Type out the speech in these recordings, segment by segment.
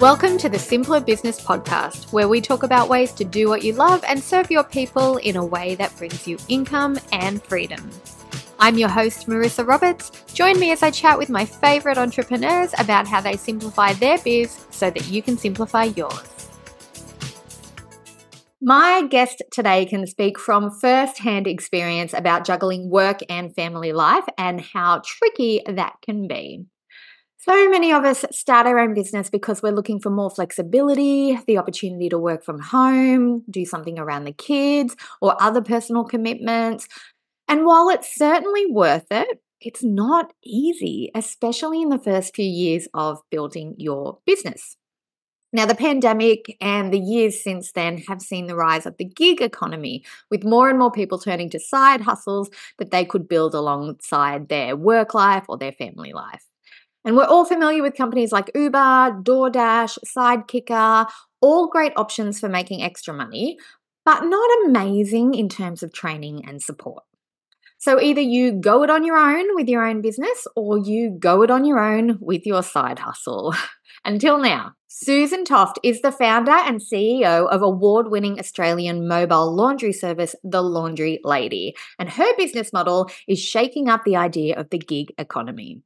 Welcome to the Simpler Business Podcast, where we talk about ways to do what you love and serve your people in a way that brings you income and freedom. I'm your host, Marissa Roberts. Join me as I chat with my favorite entrepreneurs about how they simplify their biz so that you can simplify yours. My guest today can speak from first hand experience about juggling work and family life and how tricky that can be. So many of us start our own business because we're looking for more flexibility, the opportunity to work from home, do something around the kids, or other personal commitments. And while it's certainly worth it, it's not easy, especially in the first few years of building your business. Now, the pandemic and the years since then have seen the rise of the gig economy, with more and more people turning to side hustles that they could build alongside their work life or their family life. And we're all familiar with companies like Uber, DoorDash, Sidekicker, all great options for making extra money, but not amazing in terms of training and support. So either you go it on your own with your own business or you go it on your own with your side hustle. Until now, Susan Toft is the founder and CEO of award winning Australian mobile laundry service, The Laundry Lady, and her business model is shaking up the idea of the gig economy.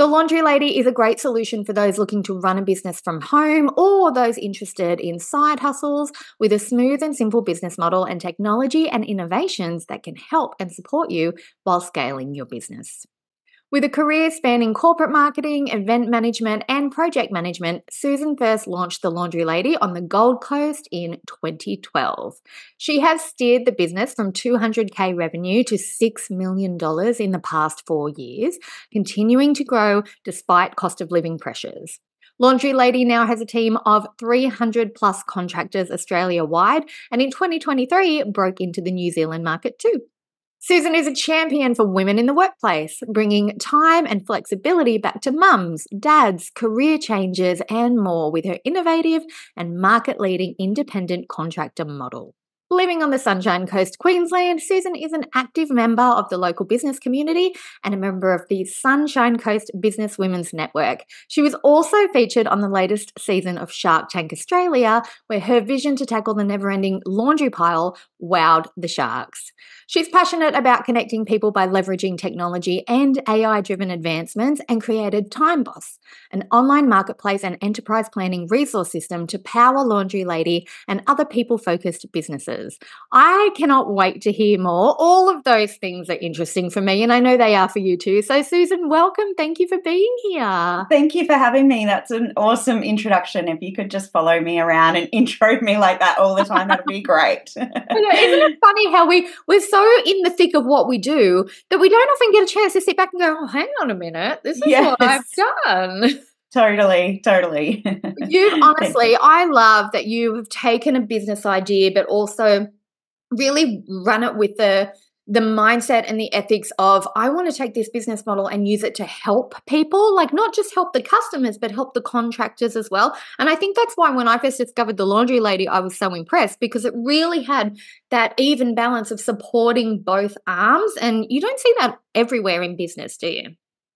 The Laundry Lady is a great solution for those looking to run a business from home or those interested in side hustles with a smooth and simple business model and technology and innovations that can help and support you while scaling your business. With a career spanning corporate marketing, event management, and project management, Susan first launched The Laundry Lady on the Gold Coast in 2012. She has steered the business from 200k revenue to $6 million in the past four years, continuing to grow despite cost of living pressures. Laundry Lady now has a team of 300 plus contractors Australia wide, and in 2023 broke into the New Zealand market too. Susan is a champion for women in the workplace, bringing time and flexibility back to mums, dads, career changes, and more with her innovative and market leading independent contractor model. Living on the Sunshine Coast, Queensland, Susan is an active member of the local business community and a member of the Sunshine Coast Business Women's Network. She was also featured on the latest season of Shark Tank Australia, where her vision to tackle the never ending laundry pile wowed the sharks. She's passionate about connecting people by leveraging technology and AI driven advancements and created TimeBoss, an online marketplace and enterprise planning resource system to power Laundry Lady and other people focused businesses. I cannot wait to hear more. All of those things are interesting for me, and I know they are for you too. So, Susan, welcome. Thank you for being here. Thank you for having me. That's an awesome introduction. If you could just follow me around and intro me like that all the time, that'd be great. Isn't it funny how we, we're so in the thick of what we do that we don't often get a chance to sit back and go, oh, hang on a minute, this is yes. what I've done. Totally, totally. you honestly, I love that you have taken a business idea, but also really run it with the the mindset and the ethics of I want to take this business model and use it to help people, like not just help the customers, but help the contractors as well. And I think that's why when I first discovered the laundry lady, I was so impressed because it really had that even balance of supporting both arms. And you don't see that everywhere in business, do you?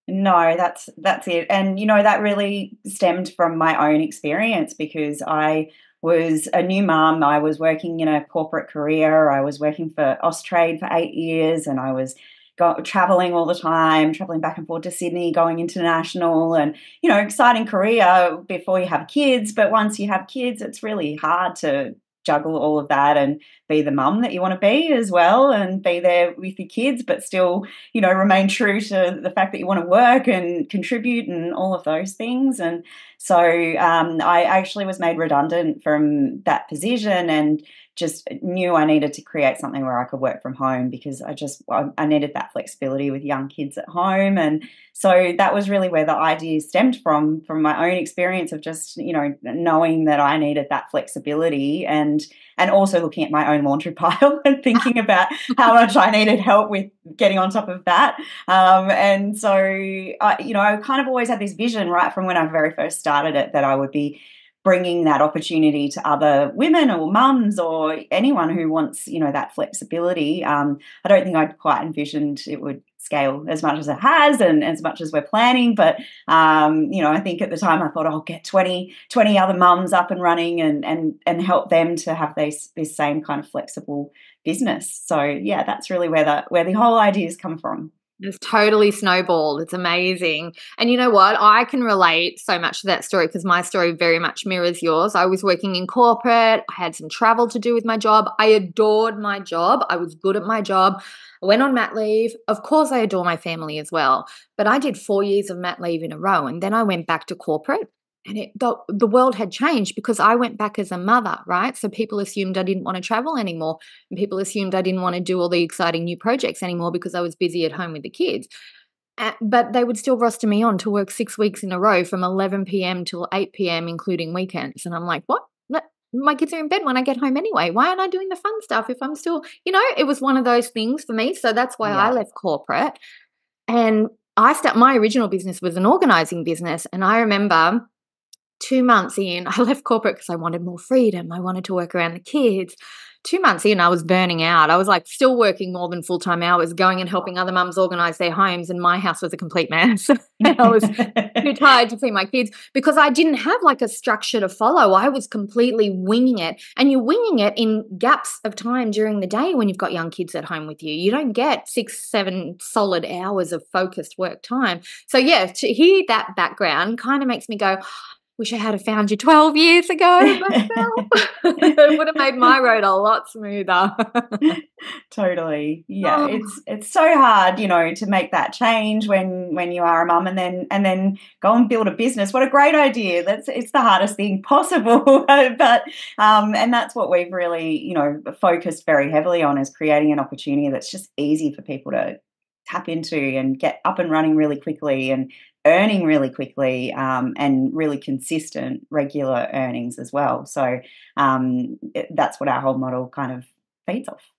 No, that's that's it. And you know that really stemmed from my own experience because I was a new mum. I was working in a corporate career. I was working for Austrade for eight years, and I was go, traveling all the time, traveling back and forth to Sydney, going international, and you know, exciting career before you have kids. But once you have kids, it's really hard to juggle all of that and be the mum that you want to be as well and be there with your kids but still you know remain true to the fact that you want to work and contribute and all of those things. And so um, i actually was made redundant from that position and just knew I needed to create something where I could work from home because I just I needed that flexibility with young kids at home. And so that was really where the idea stemmed from from my own experience of just you know knowing that I needed that flexibility and and also looking at my own laundry pile and thinking about how much I needed help with getting on top of that. Um, and so I you know I kind of always had this vision right from when I very first started it that I would be bringing that opportunity to other women or mums or anyone who wants you know that flexibility. Um, i don't think i'd quite envisioned it would scale as much as it has and as much as we're planning. But, um, you know, I think at the time I thought I'll get 20, 20 other mums up and running and, and, and help them to have this, this same kind of flexible business. So yeah, that's really where the, where the whole ideas come from. It's totally snowballed. It's amazing. And you know what? I can relate so much to that story because my story very much mirrors yours. I was working in corporate, I had some travel to do with my job. I adored my job, I was good at my job. Went on mat leave. Of course, I adore my family as well. But I did four years of mat leave in a row. And then I went back to corporate and it, the, the world had changed because I went back as a mother, right? So people assumed I didn't want to travel anymore. And people assumed I didn't want to do all the exciting new projects anymore because I was busy at home with the kids. Uh, but they would still roster me on to work six weeks in a row from 11 p.m. till 8 p.m., including weekends. And I'm like, what? My kids are in bed when I get home anyway. Why aren't I doing the fun stuff if I'm still, you know, it was one of those things for me. So that's why yeah. I left corporate. And I start my original business was an organizing business. And I remember two months in, I left corporate because I wanted more freedom. I wanted to work around the kids. Two months in, I was burning out. I was like still working more than full time hours, going and helping other mums organize their homes, and my house was a complete mess. I was too tired to feed my kids because I didn't have like a structure to follow. I was completely winging it. And you're winging it in gaps of time during the day when you've got young kids at home with you. You don't get six, seven solid hours of focused work time. So, yeah, to hear that background kind of makes me go, wish I had found you 12 years ago it would have made my road a lot smoother. totally. Yeah, oh. it's it's so hard, you know, to make that change when when you are a mum and then and then go and build a business. What a great idea. That's it's the hardest thing possible. but um and that's what we've really, you know, focused very heavily on is creating an opportunity that's just easy for people to tap into and get up and running really quickly and earning really quickly um, and really consistent regular earnings as well. So um, that's what our whole model kind of feeds off.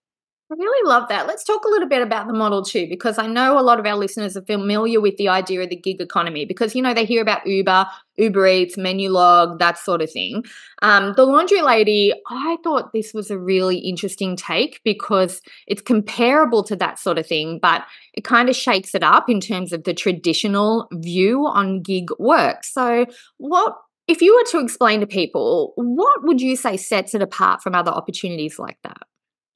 I really love that. Let's talk a little bit about the model too, because I know a lot of our listeners are familiar with the idea of the gig economy because, you know, they hear about Uber, Uber Eats, Menulog, that sort of thing. Um, the laundry lady, I thought this was a really interesting take because it's comparable to that sort of thing, but it kind of shakes it up in terms of the traditional view on gig work. So, what if you were to explain to people, what would you say sets it apart from other opportunities like that?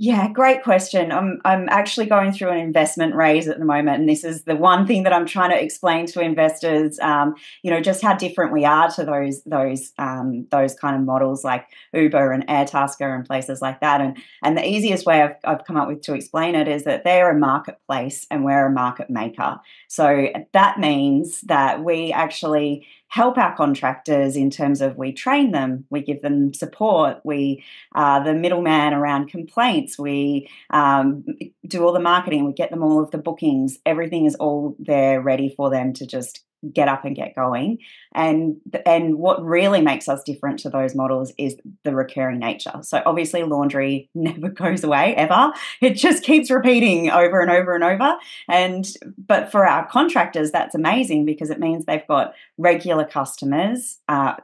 Yeah, great question. I'm I'm actually going through an investment raise at the moment, and this is the one thing that I'm trying to explain to investors. Um, you know, just how different we are to those those um, those kind of models like Uber and Airtasker and places like that. And and the easiest way I've I've come up with to explain it is that they're a marketplace and we're a market maker. So that means that we actually help our contractors in terms of we train them, we give them support, we are the middleman around complaints, we um, do all the marketing, we get them all of the bookings. Everything is all there ready for them to just get up and get going. And and what really makes us different to those models is the recurring nature. So obviously laundry never goes away ever. It just keeps repeating over and over and over. And but for our contractors that's amazing because it means they've got regular customers uh,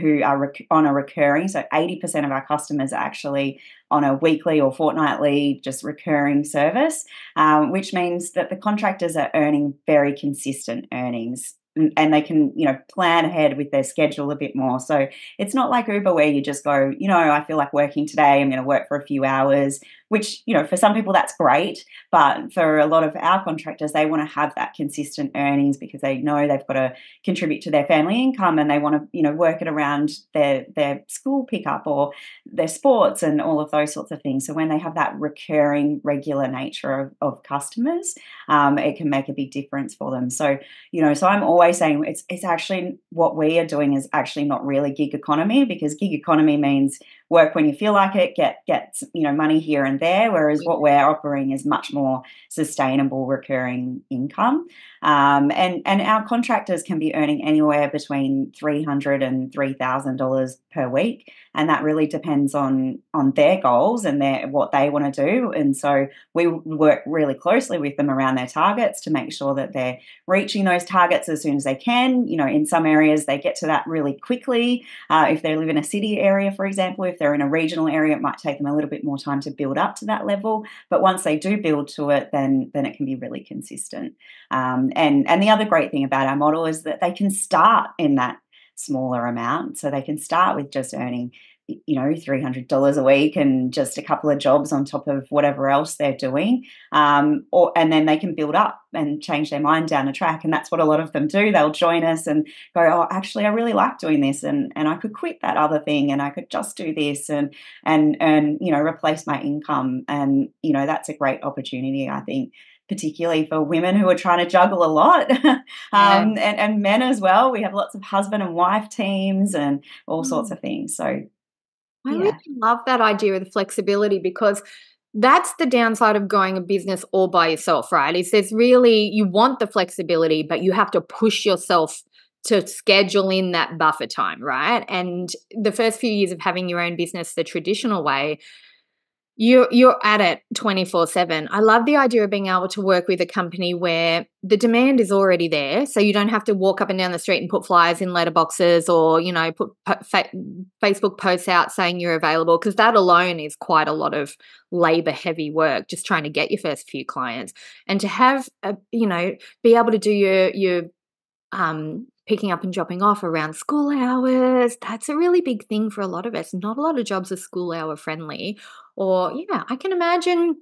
who are rec- on a recurring. So 80% of our customers are actually on a weekly or fortnightly, just recurring service, um, which means that the contractors are earning very consistent earnings and they can you know plan ahead with their schedule a bit more. So it's not like uber where you just go you know i feel like working today i'm going to work for a few hours which you know for some people that's great but for a lot of our contractors they want to have that consistent earnings because they know they've got to contribute to their family income and they want to you know work it around their their school pickup or their sports and all of those sorts of things. So when they have that recurring regular nature of, of customers um, it can make a big difference for them. So you know so i'm always saying it's it's actually what we are doing is actually not really gig economy because gig economy means work when you feel like it, get get you know money here and there. Whereas what we're offering is much more sustainable, recurring income. Um, and and our contractors can be earning anywhere between three hundred and three thousand dollars per week, and that really depends on on their goals and their what they want to do. And so we work really closely with them around their targets to make sure that they're reaching those targets as soon as they can. You know, in some areas they get to that really quickly. Uh, if they live in a city area, for example, if they're in a regional area, it might take them a little bit more time to build up to that level. But once they do build to it, then then it can be really consistent. Um, and and the other great thing about our model is that they can start in that smaller amount, so they can start with just earning you know $300 a week and just a couple of jobs on top of whatever else they're doing um, or and then they can build up and change their mind down the track and that's what a lot of them do they'll join us and go oh actually i really like doing this and and i could quit that other thing and i could just do this and and and you know replace my income and you know that's a great opportunity i think particularly for women who are trying to juggle a lot um, and, and men as well. We have lots of husband and wife teams and all mm. sorts of things. So, I yeah. really love that idea of the flexibility because that's the downside of going a business all by yourself, right? Is there's really, you want the flexibility, but you have to push yourself to schedule in that buffer time, right? And the first few years of having your own business the traditional way, you're you're at it 24/7. I love the idea of being able to work with a company where the demand is already there, so you don't have to walk up and down the street and put flyers in letterboxes or, you know, put fa- Facebook posts out saying you're available because that alone is quite a lot of labor heavy work just trying to get your first few clients. And to have a, you know, be able to do your your um picking up and dropping off around school hours. That's a really big thing for a lot of us. Not a lot of jobs are school hour friendly or, yeah, I can imagine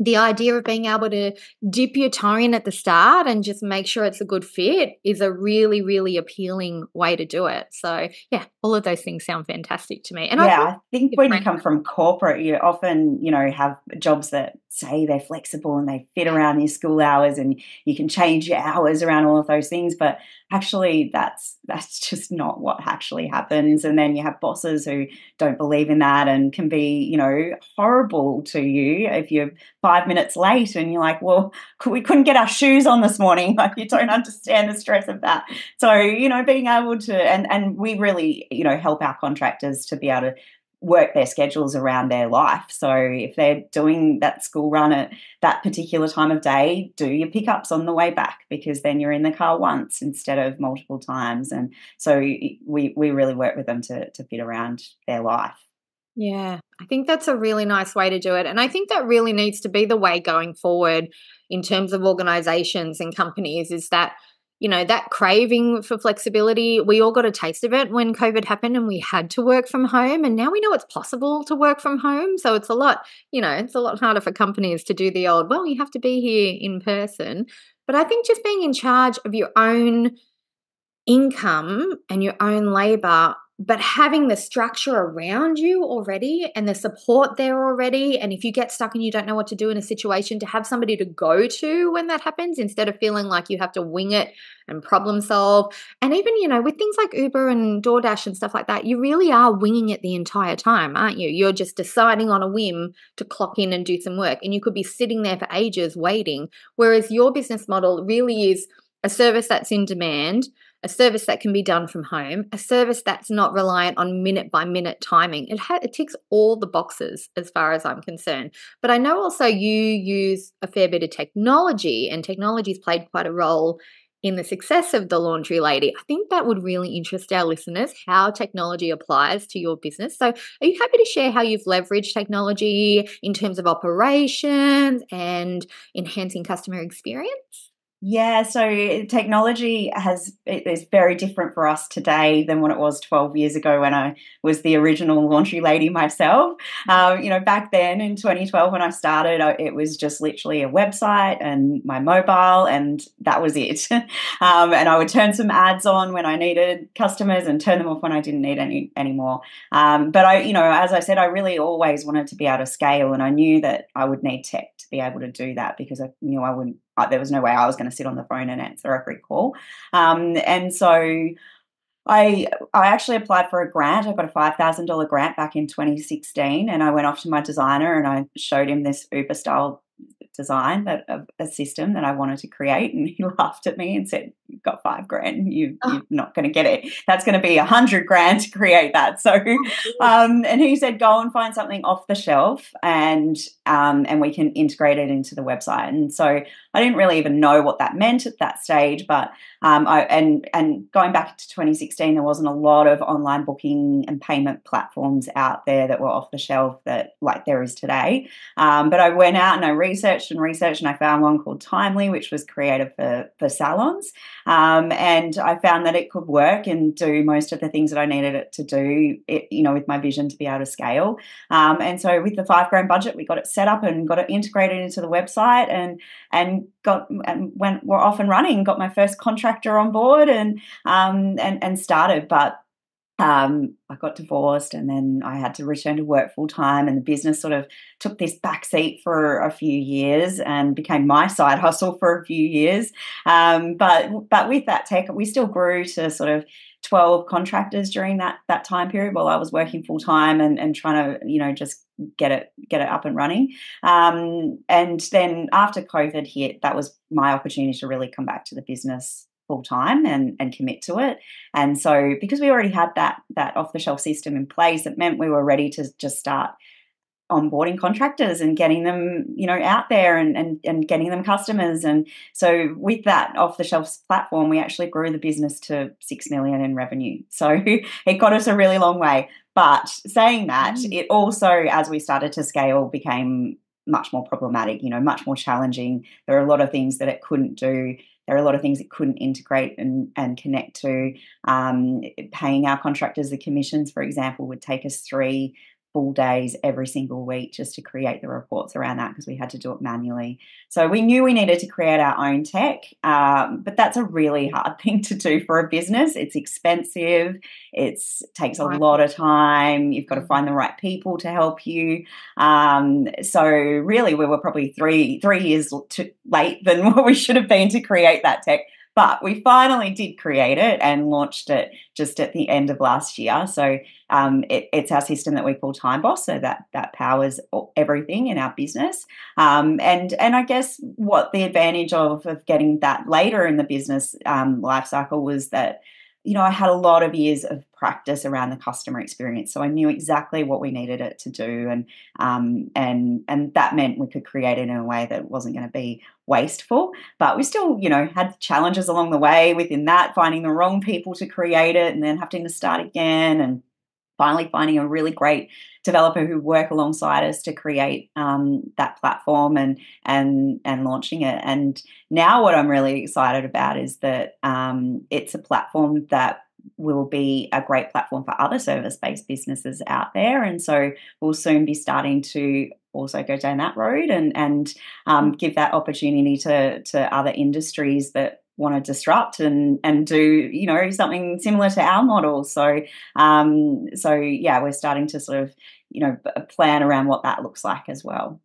the idea of being able to dip your toe in at the start and just make sure it's a good fit is a really, really appealing way to do it. So, yeah, all of those things sound fantastic to me. And yeah, I, I think when you come from corporate, you often, you know, have jobs that say they're flexible and they fit around your school hours and you can change your hours around all of those things. But actually, that's that's just not what actually happens. And then you have bosses who don't believe in that and can be, you know, horrible to you if you're five minutes late and you're like, well, we couldn't get our shoes on this morning. Like you don't understand the stress of that. So, you know, being able to, and, and we really, you know, help our contractors to be able to work their schedules around their life. So if they're doing that school run at that particular time of day, do your pickups on the way back because then you're in the car once instead of multiple times. And so we we really work with them to to fit around their life. Yeah, I think that's a really nice way to do it. And I think that really needs to be the way going forward in terms of organizations and companies is that, you know, that craving for flexibility, we all got a taste of it when COVID happened and we had to work from home. And now we know it's possible to work from home. So it's a lot, you know, it's a lot harder for companies to do the old, well, you have to be here in person. But I think just being in charge of your own income and your own labor but having the structure around you already and the support there already and if you get stuck and you don't know what to do in a situation to have somebody to go to when that happens instead of feeling like you have to wing it and problem solve. And even you know with things like uber and doordash and stuff like that you really are winging it the entire time aren't you? You're just deciding on a whim to clock in and do some work and you could be sitting there for ages waiting. Whereas your business model really is a service that's in demand a service that can be done from home, a service that's not reliant on minute by minute timing. It, ha- it ticks all the boxes as far as I'm concerned. But I know also you use a fair bit of technology, and technology's played quite a role in the success of the laundry lady. I think that would really interest our listeners how technology applies to your business. So, are you happy to share how you've leveraged technology in terms of operations and enhancing customer experience? Yeah, so technology has is very different for us today than what it was 12 years ago when I was the original laundry lady myself. Um, you know, back then in 2012 when I started, it was just literally a website and my mobile, and that was it. um, and I would turn some ads on when I needed customers and turn them off when I didn't need any anymore. Um, but I, you know, as I said, I really always wanted to be able to scale, and I knew that I would need tech to be able to do that because I knew I wouldn't there was no way I was going to sit on the phone and answer every call. Um, and so I I actually applied for a grant. I got a five thousand dollar grant back in 2016, and I went off to my designer and I showed him this Uber style design that a, system that I wanted to create, and he laughed at me and said, "You've got five grand. You, oh. You're not going to get it. That's going to be a hundred grand to create that." So, oh, um, and he said, "Go and find something off the shelf, and um, and we can integrate it into the website." And so I didn't really even know what that meant at that stage, but um, I and and going back to 2016, there wasn't a lot of online booking and payment platforms out there that were off the shelf that like there is today. Um, but I went out and I researched and researched, and I found one called Timely, which was created for for salons, um, and I found that it could work and do most of the things that I needed it to do. It, you know, with my vision to be able to scale. Um, and so with the five grand budget, we got it set up and got it integrated into the website, and and got and went we're off and running. Got my first contractor on board and um, and and started, but um, I got divorced and then I had to return to work full time, and the business sort of took this back seat for a few years and became my side hustle for a few years. Um, but but with that tech, we still grew to sort of 12 contractors during that that time period while I was working full time and, and trying to you know just get it get it up and running. Um, and then after COVID hit, that was my opportunity to really come back to the business full time and and commit to it. And so because we already had that that off the shelf system in place, it meant we were ready to just start onboarding contractors and getting them you know out there and, and and getting them customers and so with that off the shelf platform we actually grew the business to 6 million in revenue so it got us a really long way but saying that mm. it also as we started to scale became much more problematic you know much more challenging there are a lot of things that it couldn't do there are a lot of things it couldn't integrate and, and connect to. Um, paying our contractors the commissions, for example, would take us three full days every single week just to create the reports around that because we had to do it manually. So we knew we needed to create our own tech, um, but that's a really hard thing to do for a business. It's expensive. it takes a lot of time. You've got to find the right people to help you. Um, so really, we were probably three three years too late than what we should have been to create that tech. But we finally did create it and launched it just at the end of last year. So um, it, it's our system that we call TimeBoss, so that that powers everything in our business. Um, and and I guess what the advantage of of getting that later in the business um, life cycle was that you know, I had a lot of years of practice around the customer experience, so I knew exactly what we needed it to do, and um, and and that meant we could create it in a way that wasn't going to be wasteful. But we still, you know, had challenges along the way within that, finding the wrong people to create it, and then having to start again, and finally finding a really great developer who work alongside us to create um, that platform and and and launching it. And now, what I'm really excited about is that um, it's a platform that will be a great platform for other service-based businesses out there. And so we'll soon be starting to also go down that road and and um, give that opportunity to to other industries that want to disrupt and and do you know something similar to our model so um so yeah we're starting to sort of you know a plan around what that looks like as well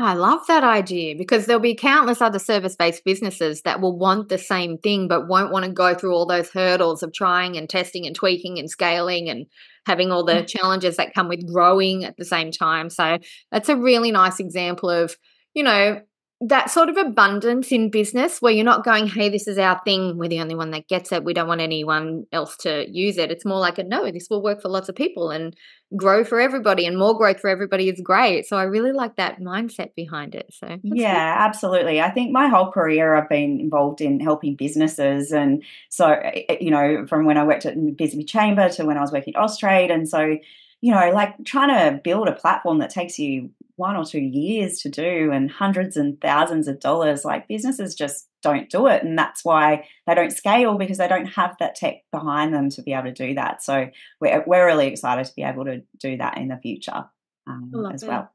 I love that idea because there'll be countless other service based businesses that will want the same thing but won't want to go through all those hurdles of trying and testing and tweaking and scaling and having all the mm. challenges that come with growing at the same time. So that's a really nice example of, you know, that sort of abundance in business where you're not going, hey, this is our thing. We're the only one that gets it. We don't want anyone else to use it. It's more like a no, this will work for lots of people and grow for everybody, and more growth for everybody is great. So I really like that mindset behind it. So, yeah, cool. absolutely. I think my whole career I've been involved in helping businesses. And so, eh, eh, you know, from when I worked at Bisbee Chamber to when I was working at Austrade. And so, you know, like trying to build a platform that takes you one or two years to do and hundreds and thousands of dollars, like businesses just don't do it. And that's why they don't scale because they don't have that tech behind them to be able to do that. So we're, we're really excited to be able to do that in the future um, as well.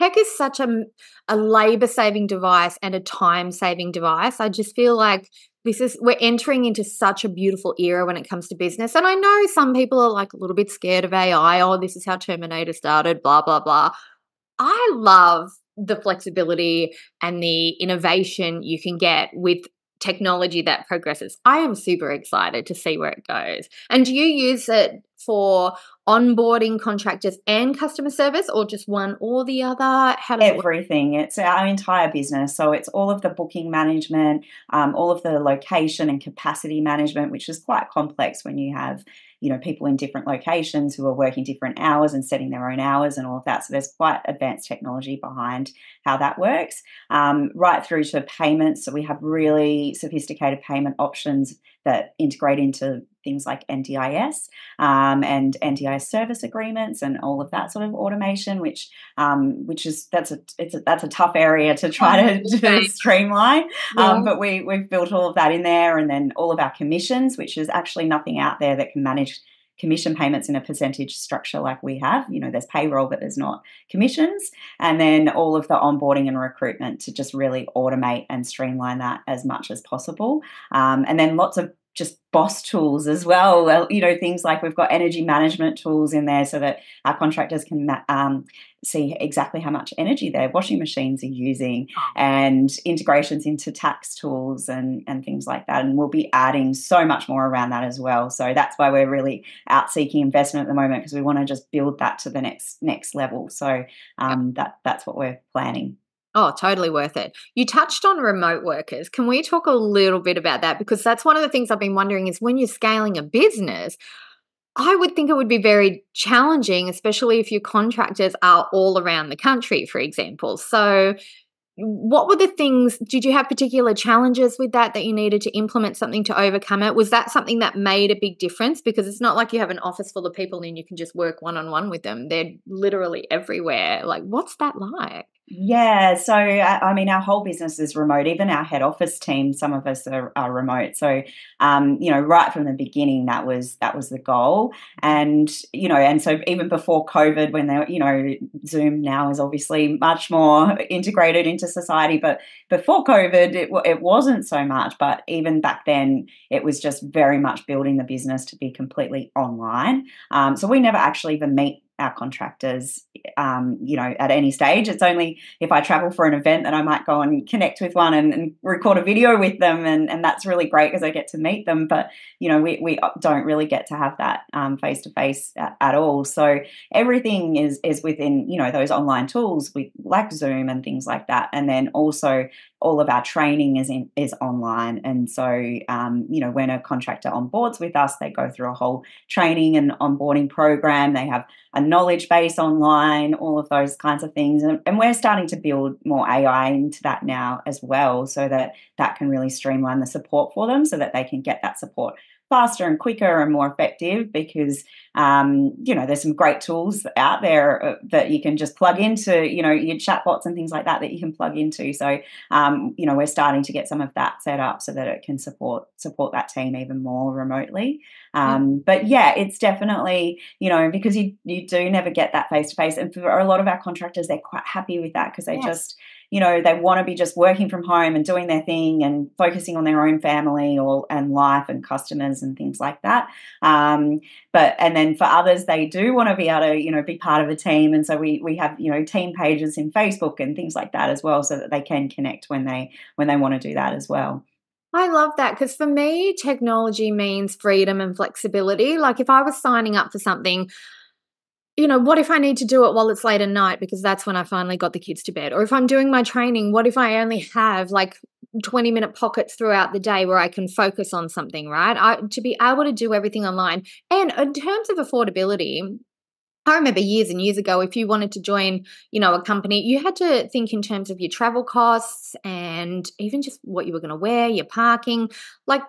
Heck is such a, a labor saving device and a time saving device. I just feel like this is we're entering into such a beautiful era when it comes to business. And I know some people are like a little bit scared of AI. Oh, this is how Terminator started, blah, blah, blah. I love the flexibility and the innovation you can get with technology that progresses. I am super excited to see where it goes. And do you use it for onboarding contractors and customer service, or just one or the other? How does everything? It it's our entire business. So it's all of the booking management, um, all of the location and capacity management, which is quite complex when you have you know people in different locations who are working different hours and setting their own hours and all of that so there's quite advanced technology behind how that works um, right through to payments so we have really sophisticated payment options that integrate into things like NDIS um, and NDIS service agreements and all of that sort of automation, which um, which is that's a it's a, that's a tough area to try to, to streamline. Yeah. Um, but we we've built all of that in there, and then all of our commissions, which is actually nothing out there that can manage commission payments in a percentage structure like we have. You know, there's payroll, but there's not commissions. And then all of the onboarding and recruitment to just really automate and streamline that as much as possible. Um, and then lots of just boss tools as well. well. You know, things like we've got energy management tools in there so that our contractors can um, see exactly how much energy their washing machines are using oh. and integrations into tax tools and, and things like that. And we'll be adding so much more around that as well. So that's why we're really out seeking investment at the moment because we want to just build that to the next next level. So um, that that's what we're planning. Oh, totally worth it. You touched on remote workers. Can we talk a little bit about that? Because that's one of the things I've been wondering is when you're scaling a business, I would think it would be very challenging, especially if your contractors are all around the country, for example. So, what were the things did you have particular challenges with that that you needed to implement something to overcome it was that something that made a big difference because it's not like you have an office full of people and you can just work one on one with them they're literally everywhere like what's that like yeah, so I mean, our whole business is remote. Even our head office team, some of us are, are remote. So, um, you know, right from the beginning, that was that was the goal. And you know, and so even before COVID, when they, you know, Zoom now is obviously much more integrated into society. But before COVID, it it wasn't so much. But even back then, it was just very much building the business to be completely online. Um, so we never actually even meet our contractors, um, you know, at any stage. It's only if I travel for an event that I might go and connect with one and, and record a video with them, and, and that's really great because I get to meet them. But you know, we, we don't really get to have that face to face at all. So everything is is within you know those online tools, with like Zoom and things like that, and then also all of our training is in, is online. And so, um, you know, when a contractor onboards with us, they go through a whole training and onboarding program. They have a knowledge base online, all of those kinds of things. And, and we're starting to build more AI into that now as well, so that that can really streamline the support for them, so that they can get that support faster and quicker and more effective because um, you know there's some great tools out there uh, that you can just plug into you know your chatbots and things like that that you can plug into so um, you know we're starting to get some of that set up so that it can support support that team even more remotely um, mm. but yeah it's definitely you know because you you do never get that face to face and for a lot of our contractors they're quite happy with that because they yes. just you know they want to be just working from home and doing their thing and focusing on their own family or and life and customers and things like that um, but and then for others they do want to be able to you know be part of a team and so we we have you know team pages in facebook and things like that as well so that they can connect when they when they want to do that as well I love that because for me, technology means freedom and flexibility. Like if I was signing up for something, you know, what if I need to do it while it's late at night because that's when I finally got the kids to bed? Or if I'm doing my training, what if I only have like 20 minute pockets throughout the day where I can focus on something, right? I, to be able to do everything online. And in terms of affordability, I remember years and years ago, if you wanted to join, you know, a company, you had to think in terms of your travel costs and even just what you were going to wear, your parking. Like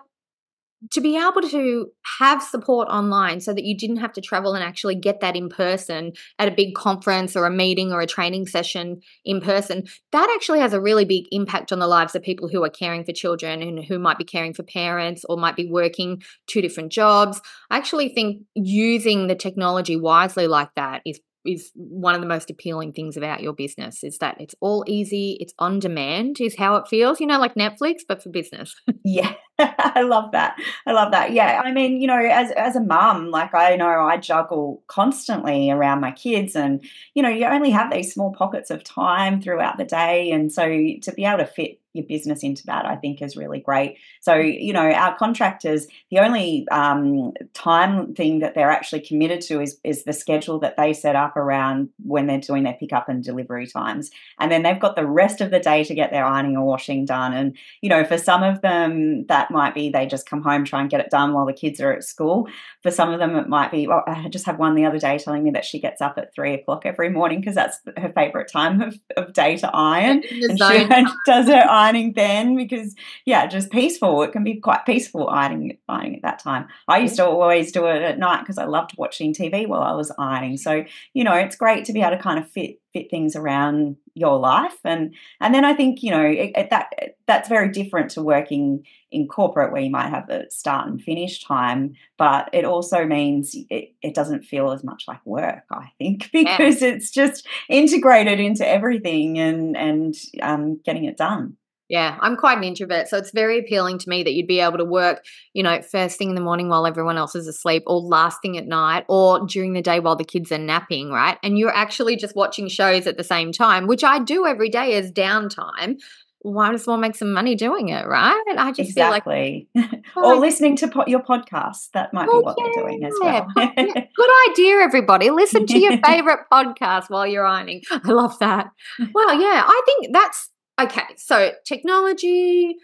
to be able to have support online so that you didn't have to travel and actually get that in person at a big conference or a meeting or a training session in person, that actually has a really big impact on the lives of people who are caring for children and who might be caring for parents or might be working two different jobs. I actually think using the technology wisely like that is is one of the most appealing things about your business is that it's all easy, it's on demand, is how it feels, you know, like Netflix, but for business. yeah. I love that. I love that. Yeah. I mean, you know, as as a mum, like I know I juggle constantly around my kids and, you know, you only have these small pockets of time throughout the day. And so to be able to fit your business into that, I think is really great. So, you know, our contractors, the only um, time thing that they're actually committed to is, is the schedule that they set up around when they're doing their pickup and delivery times. And then they've got the rest of the day to get their ironing or washing done. And, you know, for some of them, that might be they just come home, try and get it done while the kids are at school. For some of them, it might be, well, I just had one the other day telling me that she gets up at three o'clock every morning because that's her favorite time of, of day to iron. And she does her ironing then because, yeah, just peaceful. It can be quite peaceful ironing, ironing at that time. I used to always do it at night because I loved watching TV while I was ironing. So, you know, it's great to be able to kind of fit fit things around your life and and then i think you know it, it, that that's very different to working in corporate where you might have a start and finish time but it also means it, it doesn't feel as much like work i think because yeah. it's just integrated into everything and and um, getting it done yeah, I'm quite an introvert, so it's very appealing to me that you'd be able to work, you know, first thing in the morning while everyone else is asleep, or last thing at night, or during the day while the kids are napping, right? And you're actually just watching shows at the same time, which I do every day as downtime. Why as well make some money doing it, right? I just exactly. feel like, oh, or listening to po- your podcast. That might be oh, what yeah. they're doing as well. Good idea, everybody. Listen to your favorite podcast while you're ironing. I love that. Well, yeah, I think that's Okay, so technology.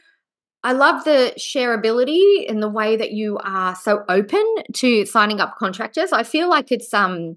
I love the shareability in the way that you are so open to signing up contractors. I feel like it's um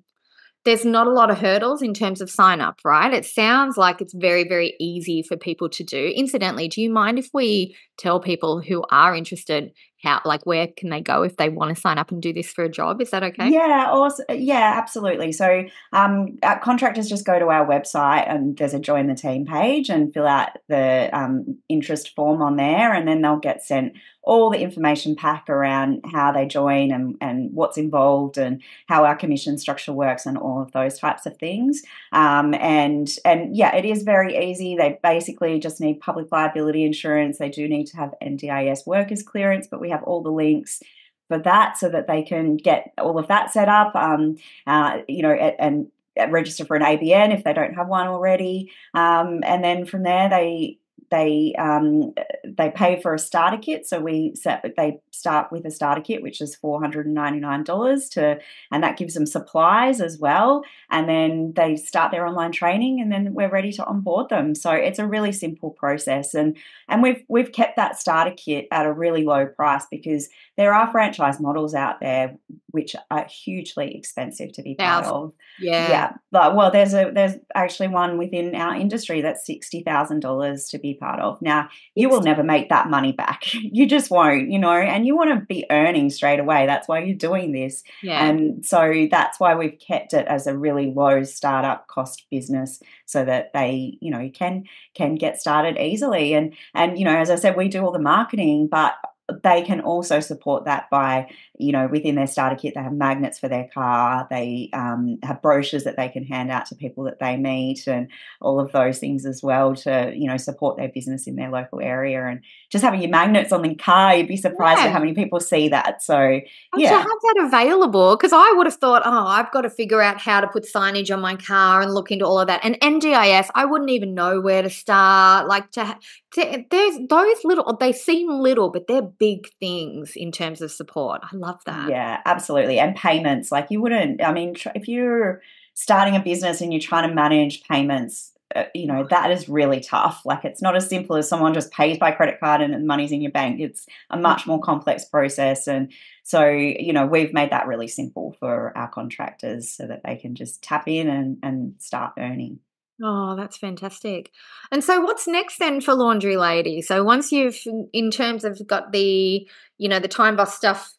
there's not a lot of hurdles in terms of sign up, right? It sounds like it's very, very easy for people to do. Incidentally, do you mind if we tell people who are interested how like where can they go if they want to sign up and do this for a job? Is that okay? Yeah awesome. yeah absolutely. So um, contractors just go to our website and there's a join the team page and fill out the um, interest form on there and then they'll get sent all the information pack around how they join and, and what's involved and how our commission structure works and all of those types of things. Um, and and yeah it is very easy. They basically just need public liability insurance. They do need to have ndis workers clearance but we have all the links for that so that they can get all of that set up. Um, uh, you know, and, and register for an ABN if they don't have one already. Um, and then from there, they they um, they pay for a starter kit. So we set they start with a starter kit, which is four hundred and ninety nine dollars to, and that gives them supplies as well. And then they start their online training, and then we're ready to onboard them. So it's a really simple process, and and we've we've kept that starter kit at a really low price because there are franchise models out there which are hugely expensive to be part of. Yeah, yeah. But well, there's a there's actually one within our industry that's sixty thousand dollars to be part of. Now, you will never make that money back. You just won't, you know, and you want to be earning straight away. That's why you're doing this. Yeah. And so that's why we've kept it as a really low startup cost business so that they, you know, can can get started easily. And and you know, as I said, we do all the marketing, but they can also support that by you know, within their starter kit, they have magnets for their car. They um, have brochures that they can hand out to people that they meet, and all of those things as well to you know support their business in their local area. And just having your magnets on the car, you'd be surprised yeah. at how many people see that. So yeah, to have that available because I would have thought, oh, I've got to figure out how to put signage on my car and look into all of that. And NDIS, I wouldn't even know where to start. Like to, to there's those little, they seem little, but they're big things in terms of support. I love love that. Yeah, absolutely. And payments, like you wouldn't, I mean, if you're starting a business and you're trying to manage payments, uh, you know, that is really tough. Like it's not as simple as someone just pays by credit card and, money's in your bank. It's a mm. much more complex process. And so, you know, we've made that really simple for our contractors so that they can just tap in and, and start earning. Oh, that's fantastic. And so what's next then for Laundry Lady? So once you've in terms of got the, you know, the TimeBoss stuff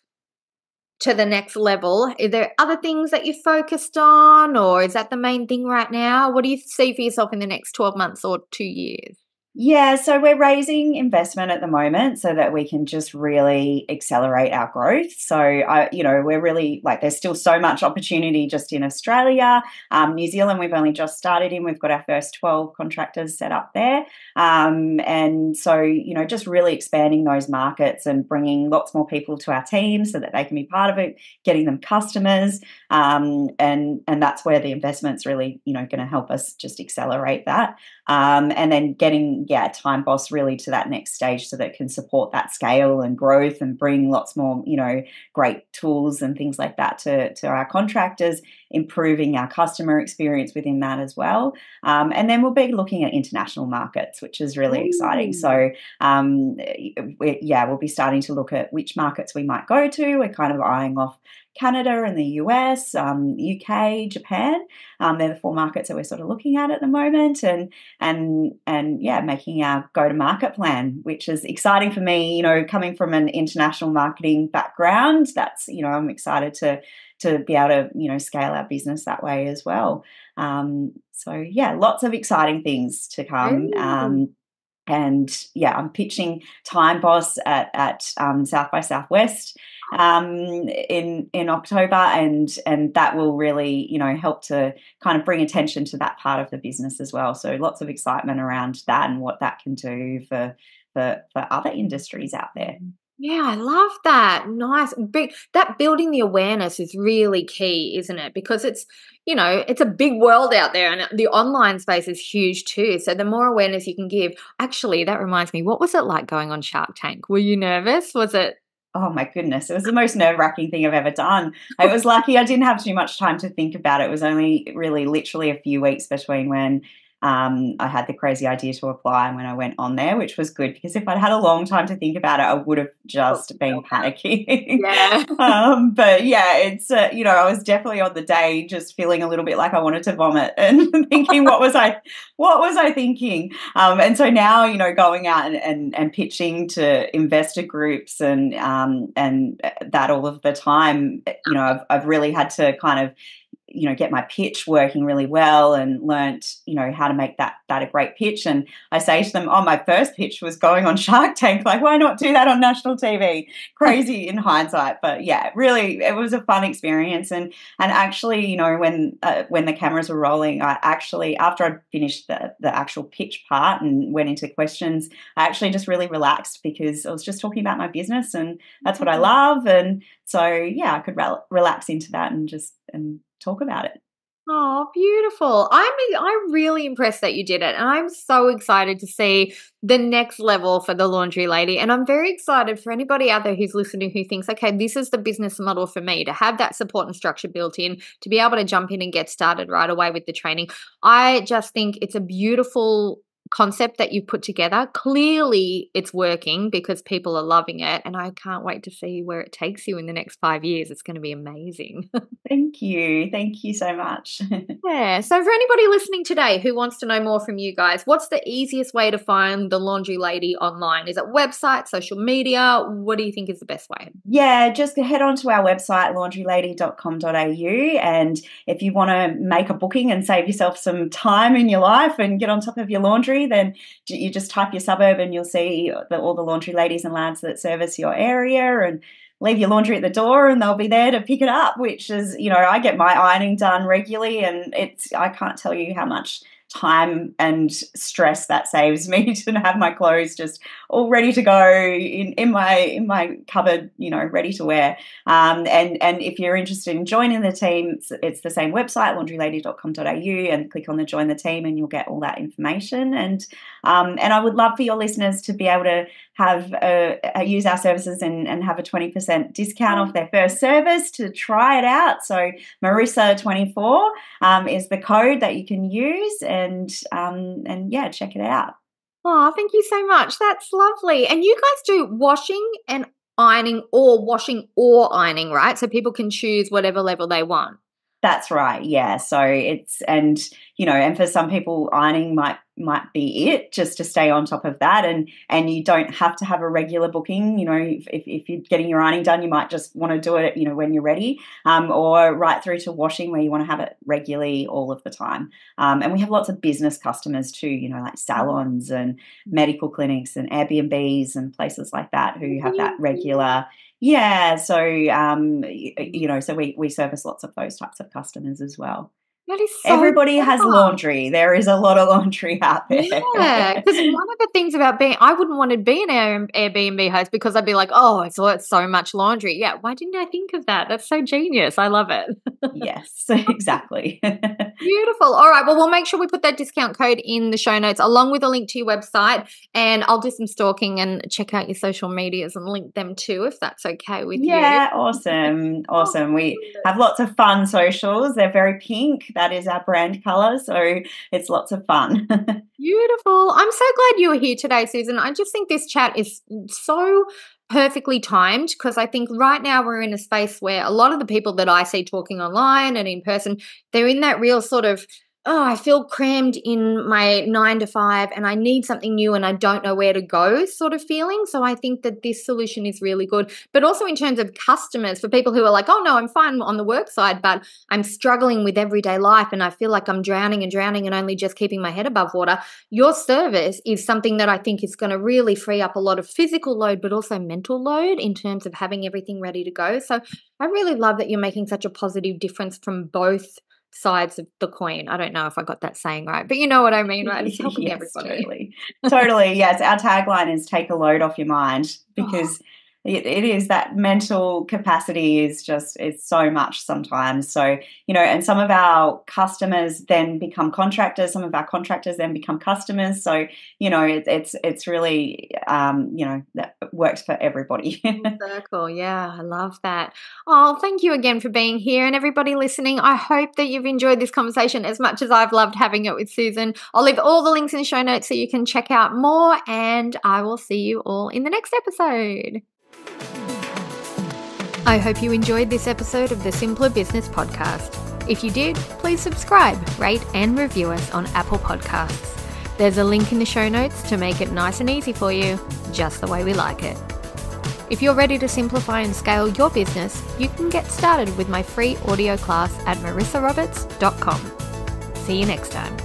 to the next level. Are there other things that you're focused on, or is that the main thing right now? What do you see for yourself in the next 12 months or two years? Yeah, so we're raising investment at the moment so that we can just really accelerate our growth. So, I, you know, we're really like there's still so much opportunity just in Australia. Um, New Zealand, we've only just started in. We've got our first 12 contractors set up there. Um, and so, you know, just really expanding those markets and bringing lots more people to our team so that they can be part of it, getting them customers. Um, and, and that's where the investment's really, you know, going to help us just accelerate that. Um, and then getting yeah TimeBoss really to that next stage so that it can support that scale and growth and bring lots more you know great tools and things like that to, to our contractors improving our customer experience within that as well um, and then we'll be looking at international markets which is really Ooh. exciting so um, we, yeah we'll be starting to look at which markets we might go to we're kind of eyeing off Canada and the US, um, UK, Japan. Um, they're the four markets that we're sort of looking at at the moment, and and and yeah, making our go to market plan, which is exciting for me. You know, coming from an international marketing background, that's you know I'm excited to to be able to you know scale our business that way as well. Um, so yeah, lots of exciting things to come. Um, and yeah, I'm pitching TimeBoss at at um, South by Southwest um, in in October, and and that will really you know help to kind of bring attention to that part of the business as well. So lots of excitement around that and what that can do for for, for other industries out there. Yeah, I love that. Nice. Big that building the awareness is really key, isn't it? Because it's, you know, it's a big world out there and the online space is huge too. So the more awareness you can give. Actually, that reminds me, what was it like going on Shark Tank? Were you nervous? Was it Oh my goodness, it was the most nerve wracking thing I've ever done. I was lucky I didn't have too much time to think about it. It was only really literally a few weeks between when um, I had the crazy idea to apply and when I went on there, which was good because if I'd had a long time to think about it, I would have just been panicking. Yeah. um, but yeah, it's, uh, you know, I was definitely on the day just feeling a little bit like I wanted to vomit and thinking, what was I, what was I thinking? Um, and so now, you know, going out and, and, and pitching to investor groups and, um, and that all of the time, you know, I've, I've really had to kind of you know get my pitch working really well and learnt you know how to make that that a great pitch. And i say to them oh my first pitch was going on shark tank. Like why not do that on national tv crazy in hindsight but yeah really it was a fun experience. And and actually you know when uh, when the cameras were rolling i actually after i finished the, the actual pitch part and went into questions i actually just really relaxed because i was just talking about my business and that's what i mm-hmm. love. And so yeah i could rel- relax into that and just and talk about it. Oh, beautiful. I'm I'm really impressed that you did it. And I'm so excited to see the next level for the laundry lady. And I'm very excited for anybody out there who's listening who thinks, okay, this is the business model for me to have that support and structure built in, to be able to jump in and get started right away with the training. I just think it's a beautiful concept that you've put together. Clearly, it's working because people are loving it. And I can't wait to see where it takes you in the next five years. It's going to be amazing. Thank you. Thank you so much. yeah. So, for anybody listening today who wants to know more from you guys, what's the easiest way to find the Laundry Lady online? Is it website, social media? What do you think is the best way? Yeah, just head on to our website, laundrylady.com.au. And if you want to make a booking and save yourself some time in your life and get on top of your laundry, then you just type your suburb and you'll see the, all the laundry ladies and lads that service your area and leave your laundry at the door and they'll be there to pick it up which is you know i get my ironing done regularly and it's i can't tell you how much time and stress that saves me to have my clothes just all ready to go in, in my in my cupboard, you know, ready to wear. Um, and and if you're interested in joining the team, it's, it's the same website, laundrylady.com.au, and click on the join the team, and you'll get all that information. And um, and I would love for your listeners to be able to have a, a use our services and, and have a 20% discount off their first service to try it out. So Marissa24 um, is the code that you can use and um, and yeah, check it out. Oh, thank you so much. That's lovely. And you guys do washing and ironing or washing or ironing, right? So people can choose whatever level they want. That's right. Yeah. So it's and you know, and for some people, ironing might might be it just to stay on top of that. And and you don't have to have a regular booking you know if, if you're getting your ironing done you might just want to do it you know when you're ready um, or right through to washing where you want to have it regularly all of the time. Um, and we have lots of business customers too you know like salons and medical clinics and airbnbs and places like that who have that regular yeah so um, you know so we we service lots of those types of customers as well that is so Everybody has laundry. There is a lot of laundry out there. Yeah, because one of the things about being, I wouldn't want to be an Airbnb host because I'd be like, oh, it's, it's so much laundry. Yeah, why didn't I think of that? That's so genius. I love it. yes, exactly. Beautiful. All right. Well, we'll make sure we put that discount code in the show notes along with a link to your website. And I'll do some stalking and check out your social medias and link them too, if that's okay with yeah, you. Yeah, awesome. Oh, awesome. We have lots of fun socials. They're very pink. That is our brand color. So it's lots of fun. Beautiful. I'm so glad you were here today, Susan. I just think this chat is so perfectly timed because I think right now we're in a space where a lot of the people that I see talking online and in person, they're in that real sort of oh, I feel crammed in my nine to five and I need something new and I don't know where to go sort of feeling. So I think that this solution is really good. But also in terms of customers, for people who are like, oh no, I'm fine on the work side, but I'm struggling with everyday life and I feel like I'm drowning and drowning and only just keeping my head above water. Your service is something that I think is going to really free up a lot of physical load, but also mental load in terms of having everything ready to go. So I really love that you're making such a positive difference from both sides of the coin. I don't know if I got that saying right, but you know what I mean, right? It's helping yes, everybody. Totally. totally. Yes. Our tagline is take a load off your mind oh. because oh it, it is. That mental capacity is just it's so much sometimes. So you know and some of our customers then become contractors some of our contractors then become customers. So you know it, it's it's really um, you know that works for everybody. Circle. Yeah i love that. Oh thank you again for being here. And everybody listening i hope that you've enjoyed this conversation as much as i've loved having it with susan. I'll leave all the links in the show notes so you can check out more and i will see you all in the next episode I hope you enjoyed this episode of the Simpler Business Podcast. If you did, please subscribe, rate, and review us on Apple Podcasts. There's a link in the show notes to make it nice and easy for you, just the way we like it. If you're ready to simplify and scale your business, you can get started with my free audio class at marissaroberts.com. See you next time.